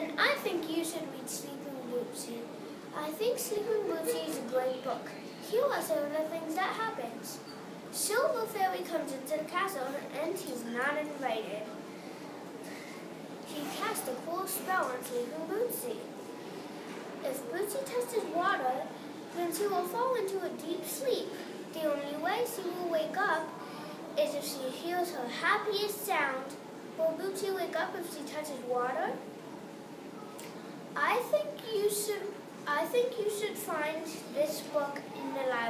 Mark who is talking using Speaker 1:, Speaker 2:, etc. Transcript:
Speaker 1: Then I think you should read Sleeping Beauty. I think Sleeping Beauty is a great book. Here are some of the things that happens. Silver Fairy comes into the castle and he's not invited. He casts a cool spell on Sleeping Bootsy. If Bootsy touches water, then she will fall into a deep sleep. The only way she will wake up is if she hears her happiest sound. Will Bootsy wake up if she touches water? I think you should I think you should find this book in the library.